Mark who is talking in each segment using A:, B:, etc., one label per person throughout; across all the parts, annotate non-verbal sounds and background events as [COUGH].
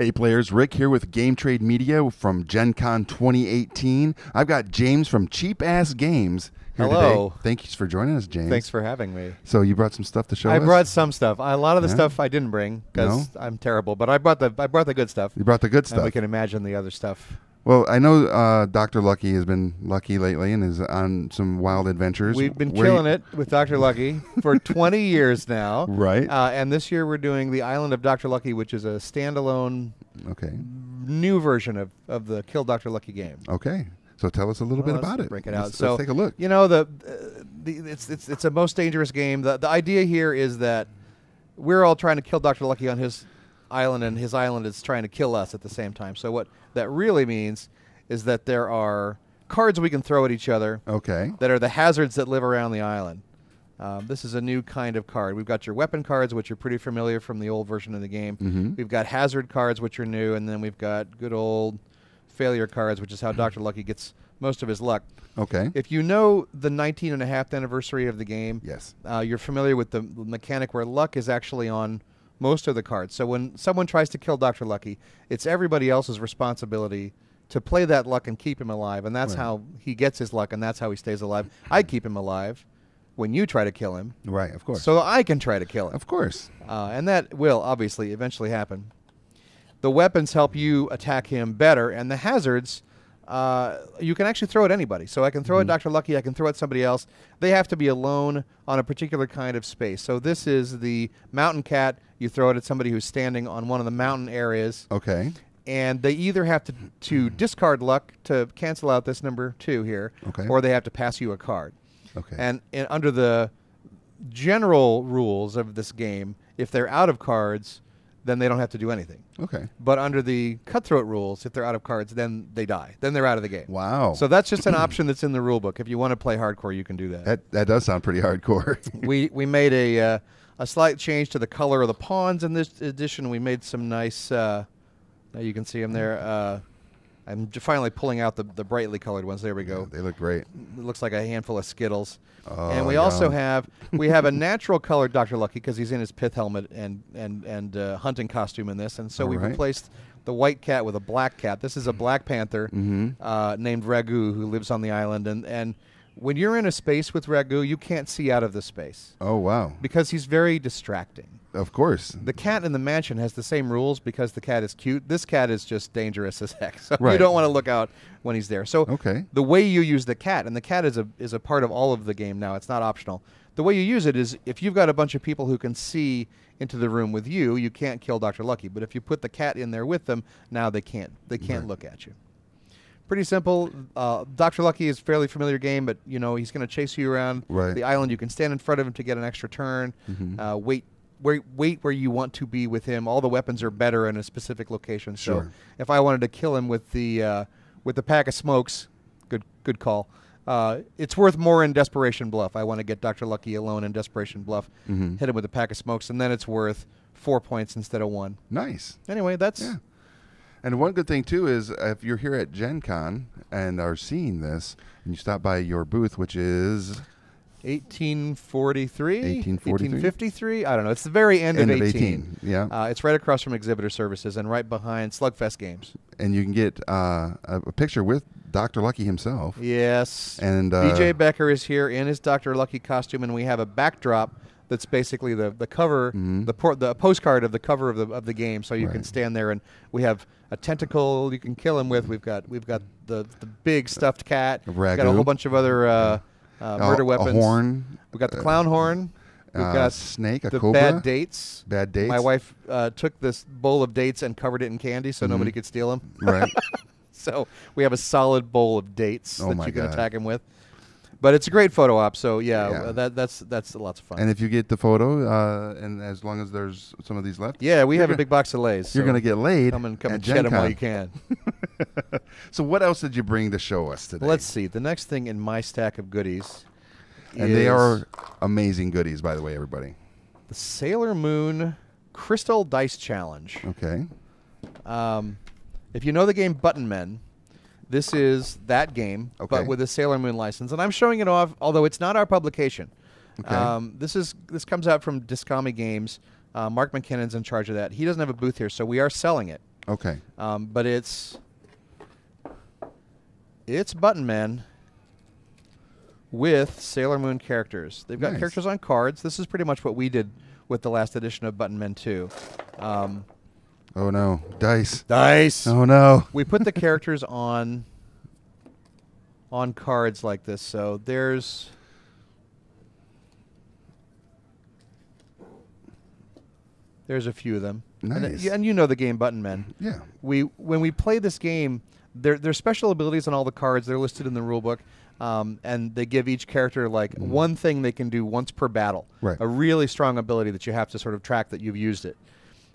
A: Hey players, Rick here with Game Trade Media from Gen Con 2018. I've got James from Cheapass Games here
B: Hello.
A: today. Thank you for joining us, James.
B: Thanks for having me.
A: So you brought some stuff to show us?
B: I
A: us?
B: brought some stuff. A lot of the
A: Yeah?
B: stuff I didn't bring because I'm terrible, but I brought the I brought the good stuff.
A: You brought the good
B: And we can imagine the other stuff.
A: Well, I know uh, Dr. Lucky has been lucky lately and is on some wild adventures.
B: We've been
A: Where
B: killing
A: you-
B: it with Dr. Lucky for [LAUGHS] 20 years now.
A: Right.
B: Uh, and this year we're doing the Island of Dr. Lucky, which is a standalone
A: Okay.
B: new version of, of the Kill Dr. Lucky game.
A: Okay. So tell us a little
B: Well,
A: bit
B: let's
A: about it.
B: Break it
A: Let's-
B: out. so
A: let's take a look.
B: You know the, uh, the it's it's it's a most dangerous game. The the idea here is that we're all trying to kill Doctor Lucky on his island, and his island is trying to kill us at the same time. So what that really means is that there are cards we can throw at each other
A: Okay.
B: that are the hazards that live around the island. Um, this is a new kind of card. We've got your weapon cards, which are pretty familiar from the old version of the game.
A: Mhm.
B: We've got hazard cards, which are new, and then we've got good old failure cards, which is how Dr. Lucky gets most of his luck.
A: Okay.
B: If you know the 19 and a half anniversary of the game,
A: yes.
B: uh, you're familiar with the mechanic where luck is actually on most of the cards. So when someone tries to kill Dr. Lucky, it's everybody else's responsibility to play that luck and keep him alive, and that's
A: Right.
B: how he gets his luck, and that's how he stays alive. I keep him alive when you try to kill him,
A: Right, of course.
B: so I can try to kill him,
A: of course.
B: uh, and that will obviously eventually happen. The weapons help you attack him better, and the hazards. Uh, you can actually throw at anybody. So I can throw at Dr. Lucky, I can throw at somebody else. They have to be alone on a particular kind of space. So this is the mountain cat. You throw it at somebody who's standing on one of the mountain areas,
A: Okay.
B: and they either have to, to discard luck to cancel out this number two here,
A: Okay.
B: or they have to pass you a card.
A: Okay.
B: And, and under the general rules of this game, if they're out of cards, then they don't have to do anything.
A: okay.
B: But under the cutthroat rules, if they're out of cards, then they die. Then they're out of the game.
A: Wow.
B: So that's just an option that's in the rule book. If you want to play hardcore, you can do that.
A: that that does sound pretty hardcore. [LAUGHS]
B: we we made a uh, a slight change to the color of the pawns in this edition. We made some nice. Uh, now you can see them there. Uh, I'm j- finally pulling out the, the brightly colored ones. There we go.
A: they look great.
B: It looks like a handful of Skittles.
A: Oh,
B: and we also have we have a [LAUGHS] natural colored Dr. Lucky because he's in his pith helmet and and and uh, hunting costume in this, and so
A: All
B: we
A: right.
B: replaced the white cat with a black cat. This is a black panther
A: Mhm.
B: uh, named Ragu who lives on the island, and and when you're in a space with Ragu, you can't see out of the space
A: Oh wow.
B: because he's very distracting.
A: Of course.
B: The cat in the mansion has the same rules because the cat is cute. This cat is just dangerous as heck. [LAUGHS] So you don't want to look out when he's there. So
A: Okay.
B: the way you use the cat, and the cat is a is a part of all of the game now. It's not optional. The way you use it is if you've got a bunch of people who can see into the room with you, you can't kill Dr. Lucky. But if you put the cat in there with them, now they can't they can't
A: Right.
B: look at you. Pretty simple. Uh, Dr. Lucky is a fairly familiar game, but you know he's going to chase you around
A: Right.
B: the island. You can stand in front of him to get an extra turn.
A: Mhm.
B: Uh, wait, wait, wait where you want to be with him. All the weapons are better in a specific location. So
A: Sure.
B: if I wanted to kill him with the uh, with the pack of smokes, good good call. Uh, it's worth more in Desperation Bluff. I want to get Dr. Lucky alone in Desperation Bluff,
A: Mhm.
B: hit him with a pack of smokes, and then it's worth four points instead of one.
A: Nice.
B: Anyway, that's
A: Yeah. And one good thing too is if you're here at Gen Con and are seeing this and you stop by your booth, which is
B: 1843,
A: 1843?
B: 1853. I don't know. It's the very end,
A: End
B: of
A: of
B: 18.
A: 18, yeah.
B: Uh, it's right across from Exhibitor Services and right behind Slugfest Games.
A: and you can get uh, a, a picture with Dr. Lucky himself.
B: Yes.
A: And uh,
B: BJ Becker is here in his Dr. Lucky costume, and we have a backdrop that's basically the, the cover,
A: Mhm.
B: the por- the postcard of the cover of the of the game. So you can stand there, and we have a tentacle you can kill him with. We've got we've got the the big stuffed cat.
A: A
B: We've got a whole bunch of other uh, uh,
A: a-
B: murder
A: a
B: weapons.
A: horn.
B: We've got the
A: uh,
B: clown horn. We've
A: uh,
B: got
A: snake, a
B: the
A: cobra.
B: bad dates.
A: Bad dates.
B: My wife uh, took this bowl of dates and covered it in candy so nobody could steal them.
A: Right. [LAUGHS]
B: So we have a solid bowl of dates
A: Oh
B: that you can
A: God.
B: attack him with. But it's a great photo op. So yeah,
A: Yeah.
B: uh, that that's that's lots of fun.
A: and if you get the photo, uh, and as long as there's some of these left,
B: yeah, we have a
A: gonna-
B: big box of lays.
A: you're
B: so
A: to get laid.
B: come and come and shed them while you can. [LAUGHS] [LAUGHS]
A: So what else did you bring to show us today?
B: Let's see. The next thing in my stack of goodies,
A: And they are amazing goodies, by the way, everybody.
B: the Sailor Moon Crystal Dice Challenge.
A: Okay.
B: Um, if you know the game Button Men, this is that game,
A: Okay.
B: but with a Sailor Moon license. And I'm showing it off, although it's not our publication.
A: Okay.
B: Um, this is this comes out from Discami Games. Uh, Mark MacKinnon's in charge of that. He doesn't have a booth here, so we are selling it.
A: Okay.
B: Um, but it's it's Button Men with Sailor Moon characters. They've got
A: Nice.
B: characters on cards. This is pretty much what we did with the last edition of Button Men 2. Um,
A: Oh no, dice.
B: dice.
A: Oh no.
B: We put the characters [LAUGHS] on on cards like this. So there's there's a few of them. And,
A: Nice.
B: and you know the game Button Men.
A: Yeah.
B: we when we play this game, there there's special abilities on all the cards. They're listed in the rule book, um, and they give each character like one thing they can do once per battle.
A: Right.
B: A really strong ability that you have to sort of track that you've used it.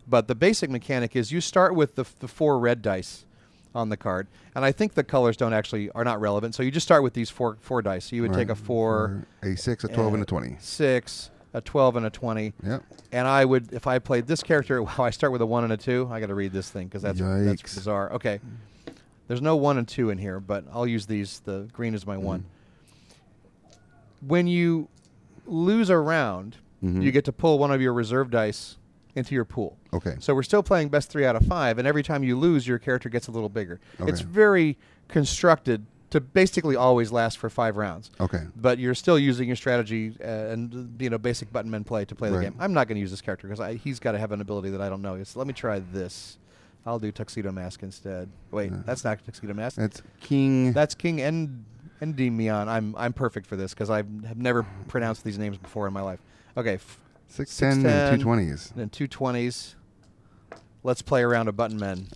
B: But the basic mechanic is you start with the the four red dice on the card, and I think the colors don't actually are not relevant. So you just start with these four four dice. So you would take a
A: Right.
B: four,
A: a six, a twelve, and a
B: uh,
A: twenty.
B: six, a twelve, and a twenty.
A: Yep.
B: And I would, if I played this character, [LAUGHS] wow, I start with a one and a two. I got to read this thing because that's that's bizarre. Okay, there's no one and two in here, but I'll use these. The green is my one.
A: Mm.
B: When you lose a round,
A: Mhm.
B: you get to pull one of your reserve dice into your pool.
A: Okay.
B: So we're still playing best three out of five, and every time you lose, your character gets a little bigger. It's very constructed to basically always last for five rounds
A: Okay.
B: but you're still using your strategy uh, and you know basic button men play to play the game. I'm not going to use this character because he's got to have an ability that I don't know. So let me try this. I'll do tuxedo mask instead. Wait,
A: Uh,
B: that's not tuxedo mask.
A: That's King.
B: That's King End Endymion. I'm I'm perfect for this because I have never pronounced these names before in my life. Okay, f-
A: six ten
B: 6'10",
A: and two twenties.
B: then two twenties. Let's play around a button men.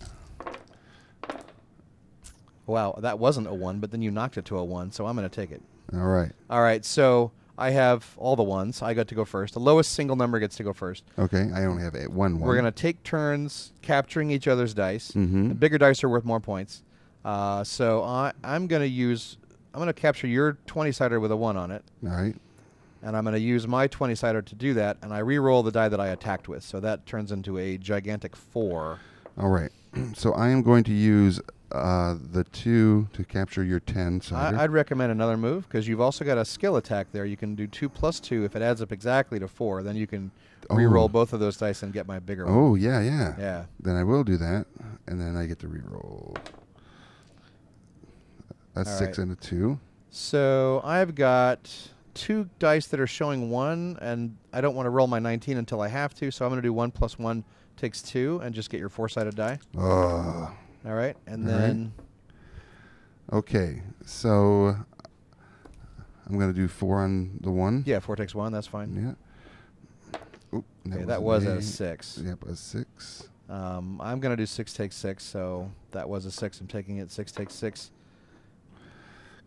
B: Wow, that wasn't a one, but then you knocked it to a one, so I'm going to take it.
A: All right.
B: All right, so I have all the ones. I got to go first. The lowest single number gets to go first.
A: Okay. I only have a one. one.
B: We're going to take turns capturing each other's dice.
A: Mhm.
B: The bigger dice are worth more points. Uh, so I, I'm going to use. I'm going to capture your 20 sider with a one on it,
A: All right.
B: and I'm going to use my 20 sider to do that. And I re-roll the die that I attacked with, so that turns into a gigantic four.
A: All right. [CLEARS THROAT] so I am going to use uh, the two to capture your ten. Cider.
B: I, I'd recommend another move because you've also got a skill attack there. You can do two plus two. If it adds up exactly to four, then you can re-roll
A: Oh.
B: both of those dice and get my bigger one.
A: oh yeah, yeah.
B: Yeah.
A: Then I will do that, and then I get to re-roll. That's
B: All
A: six
B: right.
A: and a two.
B: So I've got two dice that are showing one, and I don't want to roll my 19 until I have to. So I'm going to do one plus one takes two, and just get your four-sided die.
A: Oh.
B: All right, and
A: All right.
B: then
A: Okay. So I'm gonna do four on the one.
B: yeah, four takes one. That's fine.
A: Yeah. Oop,
B: Okay,
A: was
B: that was a six.
A: Yep, a six.
B: Um, I'm going to do six takes six. So that was a six. I'm taking it. Six takes six.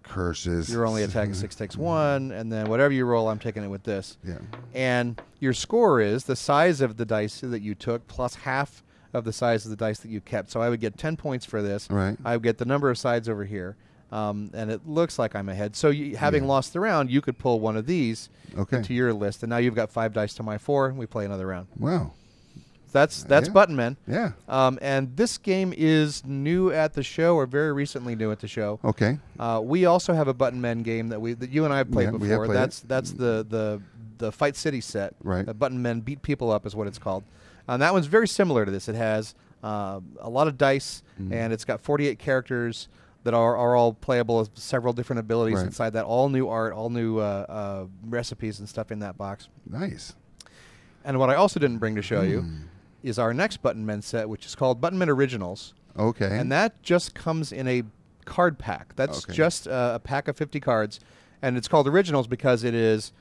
A: Curses.
B: You're only attacking six [LAUGHS] takes one, and then whatever you roll, I'm taking it with this.
A: Yeah.
B: And your score is the size of the dice that you took plus half of the size of the dice that you kept. So I would get 10 points for this.
A: Right.
B: I would get the number of sides over here. Um, and it looks like I'm ahead. So you, having
A: Yeah.
B: lost the round, you could pull one of these
A: Okay.
B: into your list, and now you've got five dice to my four, and we play another round.
A: Wow.
B: That's that's
A: Yeah.
B: Button Men.
A: Yeah.
B: Um, and this game is new at the show, or very recently new at the show.
A: Okay.
B: Uh, we also have a Button Men game that we that you and I have played
A: Yeah, we have
B: before.
A: played it.
B: that's that's the the the Fight City set.
A: Right.
B: The Button Men beat people up is what it's called. And that one's very similar to this. It has uh, a lot of dice,
A: Mhm.
B: and it's got 48 characters that are, are all playable with several different abilities
A: Right.
B: inside that. All new art, all new uh, uh, recipes and stuff in that box.
A: Nice.
B: And what I also didn't bring to show you
A: Hmm.
B: is our next Button Men set, which is called Button Men Originals.
A: Okay.
B: And that just comes in a card pack. That's
A: Okay.
B: just uh, a pack of 50 cards. And it's called Originals because it is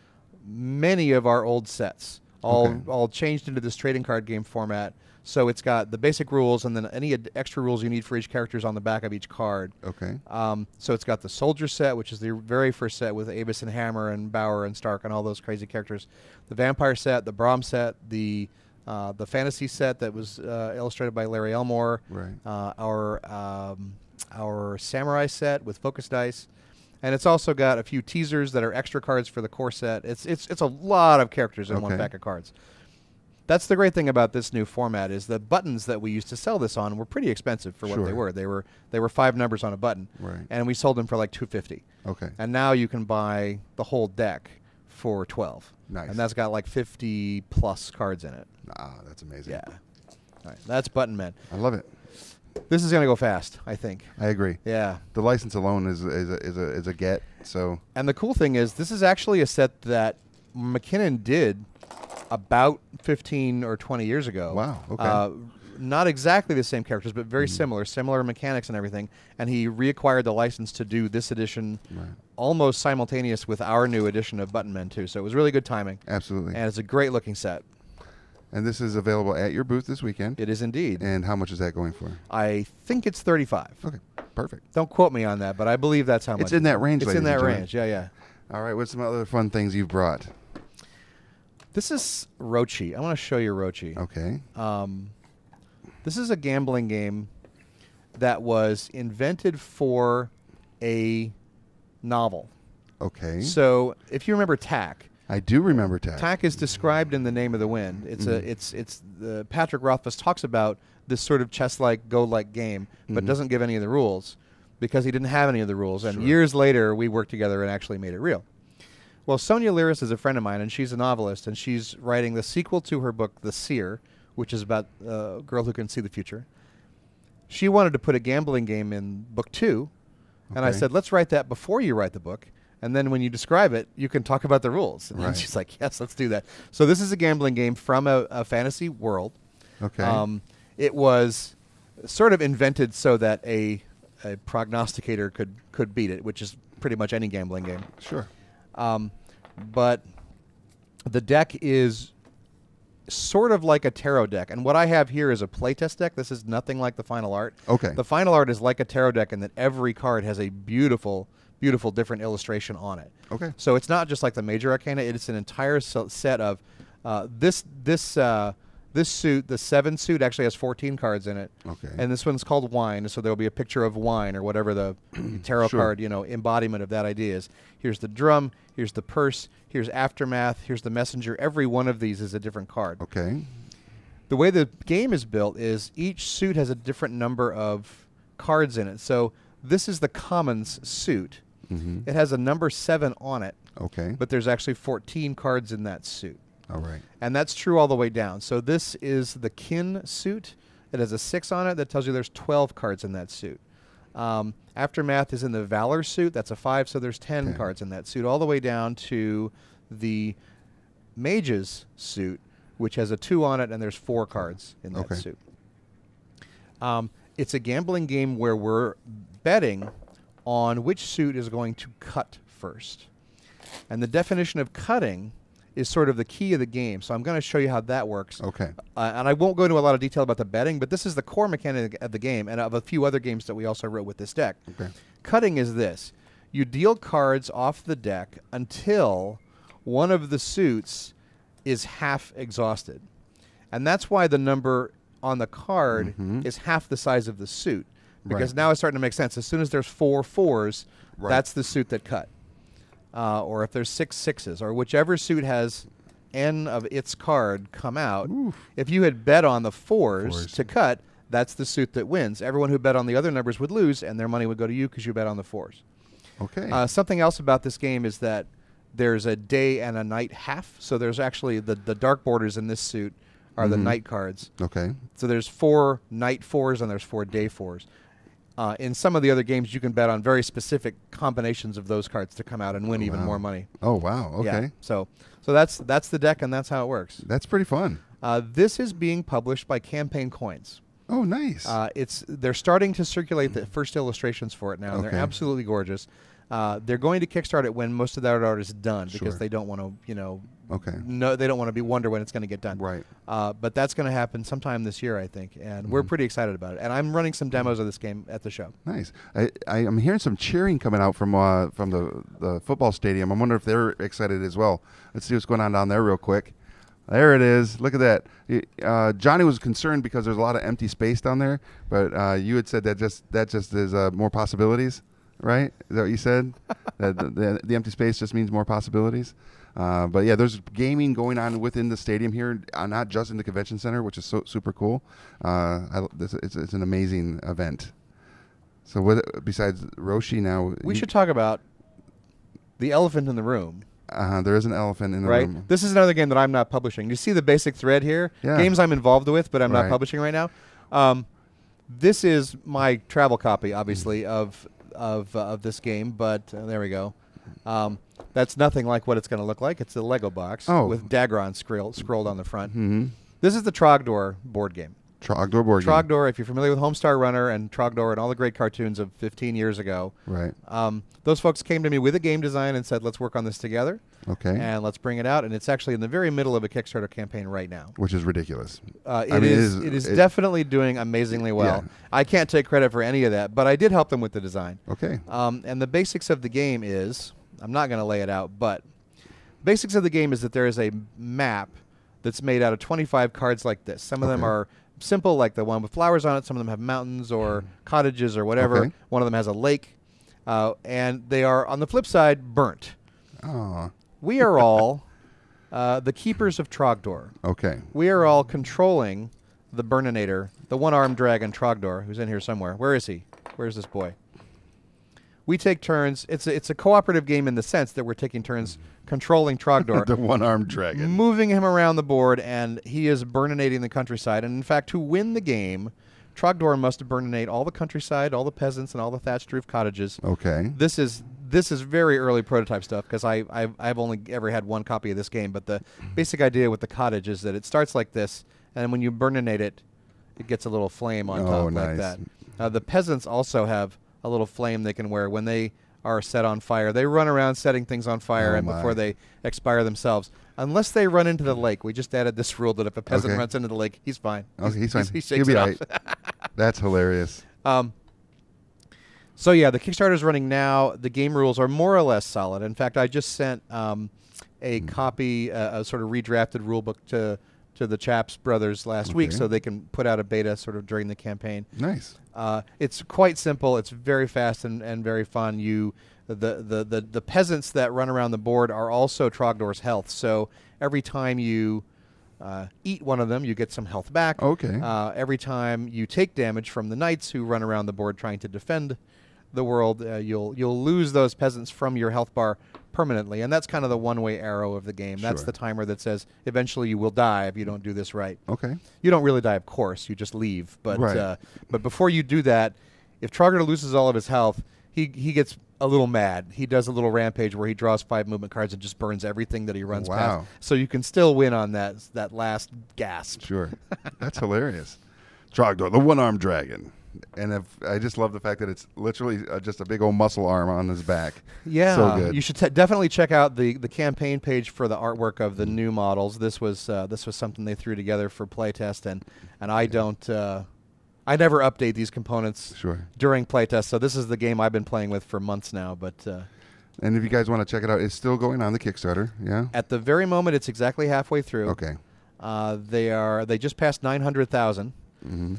B: many of our old sets, all,
A: Okay.
B: all changed into this trading card game format. So it's got the basic rules and then any ad- extra rules you need for each character is on the back of each card.
A: Okay.
B: Um, so it's got the soldier set, which is the very first set with Avis and Hammer and Bauer and Stark and all those crazy characters. The vampire set, the Brom set, the uh, the fantasy set that was uh, illustrated by Larry Elmore.
A: Right.
B: Uh, our um, our samurai set with focus dice, and it's also got a few teasers that are extra cards for the core set. It's it's it's a lot of characters in one pack of cards. That's the great thing about this new format is the buttons that we used to sell this on were pretty expensive for what they were. They were they were five numbers on a button,
A: Right.
B: and we sold them for like two fifty.
A: Okay.
B: And now you can buy the whole deck for twelve.
A: Nice.
B: And that's got like fifty plus cards in it.
A: Ah, that's amazing.
B: Yeah. All right, that's Button Man.
A: I love it.
B: This is going to go fast, I think.
A: I agree.
B: Yeah.
A: The license alone is is a, is a, is a get. So
B: And the cool thing is, this is actually a set that MacKinnon did about 15 or 20 years ago.
A: Wow, okay.
B: Uh, not exactly the same characters, but very similar, similar mechanics and everything. And he reacquired the license to do this edition
A: Right.
B: almost simultaneous with our new edition of Button Men, too. So it was really good timing.
A: absolutely.
B: And it's a great looking set.
A: And this is available at your booth this weekend.
B: It is indeed.
A: And how much is that going for?
B: I think it's 35.
A: Okay, perfect.
B: Don't quote me on that, but I believe that's how much.
A: It's in that range,
B: It's
A: ladies
B: in
A: and
B: that
A: gentlemen.
B: range. Yeah, yeah.
A: All right, what's some other fun things you've brought?
B: This is Rochi. I want to show you Rochi.
A: Okay.
B: Um, this is a gambling game that was invented for a novel.
A: Okay.
B: So, if you remember Tak,
A: I do remember Tak.
B: Tak is described in the Name of the Wind. It's
A: Mhm.
B: a it's it's the Patrick Rothfuss talks about this sort of chess-like go-like game, but
A: Mhm.
B: doesn't give any of the rules because he didn't have any of the rules. And
A: Sure.
B: years later, we worked together and actually made it real. Well, Sonia Lyris is a friend of mine, and she's a novelist, and she's writing the sequel to her book, The Seer, which is about a girl who can see the future. She wanted to put a gambling game in book two, and I said, let's write that before you write the book. And then when you describe it, you can talk about the rules. And
A: Right.
B: she's like, yes, let's do that. So this is a gambling game from a, a fantasy world.
A: Okay.
B: Um, it was sort of invented so that a, a prognosticator could, could beat it, which is pretty much any gambling game.
A: sure.
B: Um, but the deck is sort of like a tarot deck. And what I have here is a playtest deck. This is nothing like the final art.
A: Okay.
B: The final art is like a tarot deck in that every card has a beautiful, beautiful different illustration on it.
A: Okay.
B: So it's not just like the major arcana; it's an entire so- set of uh, this this uh, this suit. The seven suit actually has 14 cards in it.
A: Okay.
B: And this one's called wine, so there'll be a picture of wine or whatever the [CLEARS THROAT] tarot
A: Sure.
B: card, you know, embodiment of that idea is. Here's the drum. Here's the purse. Here's aftermath. Here's the messenger. Every one of these is a different card.
A: Okay.
B: The way the game is built is each suit has a different number of cards in it. So this is the commons suit.
A: Mm-hmm.
B: It has a number seven on it,
A: Okay.
B: but there's actually 14 cards in that suit.
A: All right.
B: And that's true all the way down. So this is the kin suit. It has a six on it that tells you there's 12 cards in that suit. Um, Aftermath is in the Valor suit. That's a five, so there's 10
A: Okay.
B: cards in that suit, all the way down to the Mage's suit, which has a two on it, and there's four cards in that
A: Okay.
B: suit. Um, it's a gambling game where we're betting on which suit is going to cut first. And the definition of cutting is sort of the key of the game. So I'm going to show you how that works.
A: Okay.
B: Uh, and I won't go into a lot of detail about the betting, but this is the core mechanic of the game and of a few other games that we also wrote with this deck.
A: Okay.
B: Cutting is this you deal cards off the deck until one of the suits is half exhausted. And that's why the number on the card
A: Mhm.
B: is half the size of the suit. Because
A: Right.
B: now it's starting to make sense. As soon as there's four fours,
A: Right.
B: that's the suit that cut. Uh, or if there's six sixes, or whichever suit has n of its card come out.
A: Oof.
B: If you had bet on the fours,
A: Fours.
B: to cut, that's the suit that wins. Everyone who bet on the other numbers would lose, and their money would go to you because you bet on the fours.
A: Okay.
B: Uh, something else about this game is that there's a day and a night half. So there's actually the, the dark borders in this suit are the
A: Mhm.
B: night cards.
A: okay.
B: So there's four night fours and there's four day fours. Uh, in some of the other games, you can bet on very specific combinations of those cards to come out and win
A: Oh,
B: even
A: wow.
B: more money.
A: Oh wow. Okay.
B: Yeah. So so that's that's the deck and that's how it works.
A: That's pretty fun.
B: Uh, this is being published by Campaign Coins.
A: Oh, nice.
B: Uh, it's they're starting to circulate the first illustrations for it now. and They're absolutely gorgeous. Uh, they're going to kickstart it when most of that art is done because they don't want to, you know,
A: okay.
B: no, they don't want to be wonder when it's going to get done.
A: Right.
B: Uh, but that's going to happen sometime this year, I think, and we're
A: Mhm.
B: pretty excited about it. And I'm running some demos of this game at the show.
A: Nice. I, I am hearing some cheering coming out from uh, from the the football stadium. I wonder if they're excited as well. Let's see what's going on down there real quick. There it is. Look at that. Uh, Johnny was concerned because there's a lot of empty space down there, but uh, you had said that just that just is uh, more possibilities, right? Is that what you said? [LAUGHS] that the, the, the empty space just means more possibilities. Uh, but yeah, there's gaming going on within the stadium here, uh, not just in the convention center, which is so super cool. Uh, I, this, it's, it's an amazing event. So what besides Roshi now?
B: We
A: you-
B: should talk about the elephant in the room,
A: Uh, there is an elephant in the
B: right?
A: room.
B: This is another game that I'm not publishing. You see the basic thread here?
A: Yeah.
B: Games I'm involved with, but I'm not publishing right now. Um, this is my travel copy, obviously, of of uh, of this game. But uh, there we go. Um, that's nothing like what it's going to look like. It's a Lego box
A: Oh.
B: with Dagron scroll, scrolled on the front.
A: hmm
B: This is the Trogdor board game.
A: Trogdor board game.
B: Trogdor, if you're familiar with Homestar Runner and Trogdor and all the great cartoons of 15 years ago,
A: Right.
B: um, those folks came to me with a game design and said, let's work on this together
A: Okay.
B: and let's bring it out. And it's actually in the very middle of a Kickstarter campaign right now.
A: Which is ridiculous.
B: Uh, it
A: mean, it
B: is,
A: is-
B: it is
A: it-
B: definitely doing amazingly well.
A: Yeah.
B: I can't take credit for any of that, but I did help them with the design.
A: Okay.
B: Um, and the basics of the game is I'm not going to lay it out, but basics of the game is that there is a map that's made out of 25 cards like this. Some of them are simple, like the one with flowers on it. Some of them have mountains or cottages or whatever.
A: Okay.
B: One of them has a lake, uh, and they are on the flip side burnt.
A: Oh.
B: We are all [LAUGHS] uh, the keepers of Trogdor.
A: Okay.
B: We are all controlling the Burninator, the one-armed dragon Trogdor, who's in here somewhere. Where is he? Where's this boy? We take turns. It's a, it's a cooperative game in the sense that we're taking turns controlling Trogdor, [LAUGHS]
A: the one-armed dragon.
B: moving him around the board, and he is burninating the countryside. And in fact, to win the game, Trogdor must burninate all the countryside, all the peasants, and all the thatched roof cottages.
A: Okay.
B: This is this is very early prototype stuff because I I've, I've only ever had one copy of this game. But the basic idea with the cottage is that it starts like this, and when you burninate it, it gets a little flame on
A: Oh,
B: top like
A: nice.
B: that. Uh, the peasants also have a little flame they can wear when they are set on fire. They run around setting things on fire,
A: Oh,
B: and before they expire themselves, unless they run into the lake. We just added this rule that if a peasant
A: Okay.
B: runs into the lake, he's fine.
A: Okay, he's fine.
B: He
A: He'll
B: shakes
A: be
B: it
A: right. That's hilarious. [LAUGHS]
B: Um, so yeah, the Kickstarter is running now. The game rules are more or less solid. In fact, I just sent um, a
A: Hmm.
B: copy, uh, a sort of redrafted rule book to to the Chaps brothers last week, so they can put out a beta sort of during the campaign.
A: Nice.
B: Uh, it's quite simple. It's very fast and, and very fun. You the, the the the peasants that run around the board are also Trogdor's health. So every time you uh, eat one of them, you get some health back.
A: Okay.
B: Uh, every time you take damage from the knights who run around the board trying to defend the world, uh, you'll you'll lose those peasants from your health bar permanently, and that's kind of the one-way arrow of the game. That's the timer that says eventually you will die if you don't do this right.
A: Okay.
B: You don't really die, of course. You just leave. But
A: Right.
B: uh, but before you do that, if Trogdor loses all of his health, he he gets a little mad. He does a little rampage where he draws five movement cards and just burns everything that he runs
A: Wow.
B: past. So you can still win on that that last gasp.
A: Sure. [LAUGHS] That's hilarious. Trogdor, the one-armed dragon. And if, I just love the fact that it's literally uh, just a big old muscle arm on his back.
B: Yeah,
A: So good.
B: you should te- definitely check out the, the campaign page for the artwork of the new models. This was uh, this was something they threw together for playtest, and and I don't uh, I never update these components
A: Sure.
B: during playtest. So this is the game I've been playing with for months now. But uh,
A: And if you guys want to check it out, it's still going on the Kickstarter. Yeah.
B: at the very moment, it's exactly halfway through.
A: Okay.
B: Uh, they are they just passed nine hundred thousand.
A: Mm-hmm.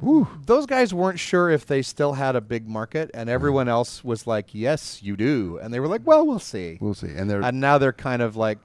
A: Woo.
B: Those guys weren't sure if they still had a big market, and everyone else was like, "Yes, you do," and they were like, "Well, we'll see."
A: We'll see. And they're
B: And now they're kind of like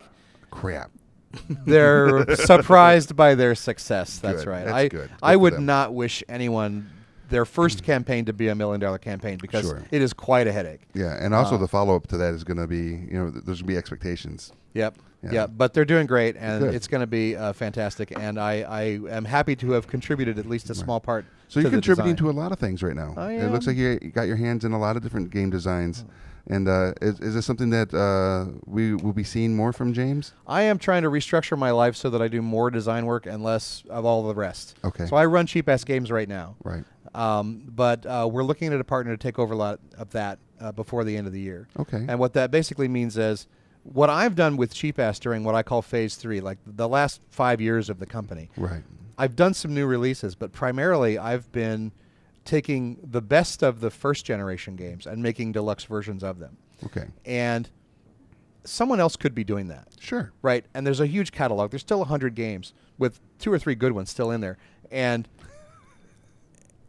A: crap. [LAUGHS]
B: they're surprised by their success. That's
A: Good.
B: right.
A: That's
B: I
A: good.
B: I would not wish anyone their first campaign to be a million dollar campaign because
A: Sure.
B: it is quite a headache.
A: Yeah. And also
B: Uh,
A: the follow-up to that is going to be, you know, th- there's going to be expectations.
B: Yep.
A: Yeah.
B: Yeah. But they're doing great, and
A: Good.
B: it's going to be uh, fantastic. And I, I am happy to have contributed at least a small part.
A: So you're contributing to a lot of things right now.
B: I
A: It looks like you you got your hands in a lot of different game designs. And uh, is, is this something that uh, we will be seeing more from James?
B: I am trying to restructure my life so that I do more design work and less of all the rest.
A: Okay.
B: So I run Cheapass Games right now.
A: Right.
B: Um, but uh, we're looking at a partner to take over a lot of that uh, before the end of the year.
A: Okay.
B: And what that basically means is what I've done with Cheapass during what I call phase three, like the last five years of the company,
A: Right.
B: I've done some new releases, but primarily I've been taking the best of the first generation games and making deluxe versions of them.
A: Okay.
B: And someone else could be doing that.
A: Sure.
B: Right. And there's a huge catalog. There's still 100 games with two or three good ones still in there. And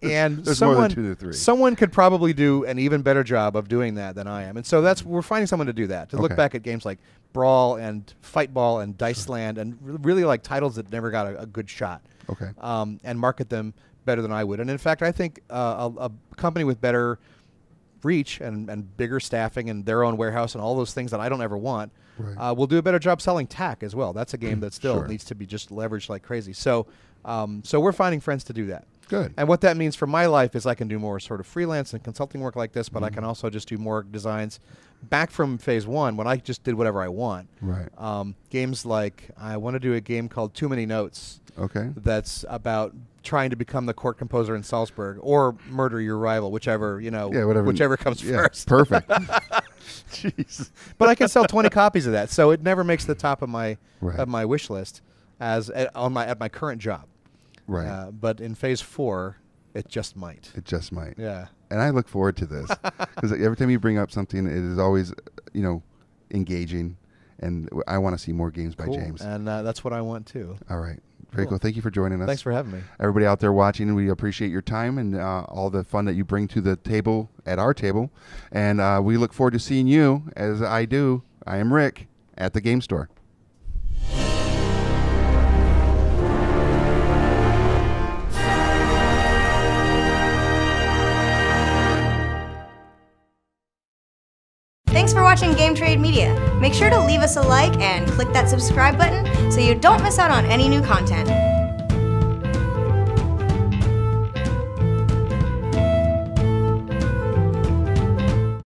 B: and someone
A: than two to three.
B: someone could probably do an even better job of doing that than I am. And so that's we're finding someone to do that. To look back at games like Brawl and Fightball and Diceland and really like titles that never got a, a good shot.
A: Okay.
B: Um, and market them better than I would. And in fact, I think uh, a, a company with better reach and, and bigger staffing and their own warehouse and all those things that I don't ever want
A: Right.
B: uh, will do a better job selling Tak as well. That's a game [CLEARS THROAT] that still
A: Sure.
B: needs to be just leveraged like crazy. So, um, so we're finding friends to do that.
A: Good.
B: And what that means for my life is I can do more sort of freelance and consulting work like this, but I
A: Mm-hmm.
B: can also just do more designs. Back from phase one, when I just did whatever I want.
A: Right.
B: Um, games like I want to do a game called Too Many Notes
A: Okay.
B: that's about trying to become the court composer in Salzburg or murder your rival, whichever you know,
A: Yeah, whatever.
B: whichever comes
A: yeah,
B: first.
A: Perfect. [LAUGHS] Jeez.
B: but I can sell 20 copies of that, so it never makes the top of my
A: Right.
B: of my wish list as at, on my at my current job.
A: Right.
B: Uh, but in phase four, it just might.
A: it just might.
B: Yeah.
A: And I look forward to this [LAUGHS] because every time you bring up something, it is always, you know, engaging, and I want to see more games by James.
B: And uh, that's what I want too.
A: All right. Very
B: Cool.
A: cool. Thank you for joining us.
B: Thanks for having me.
A: everybody out there watching. We appreciate your time and uh, all the fun that you bring to the table at our table, and uh, we look forward to seeing you as I do. I am Rick at the game store.
C: Trade Media. Make sure to leave us a like and click that subscribe button so you don't miss out on any new content.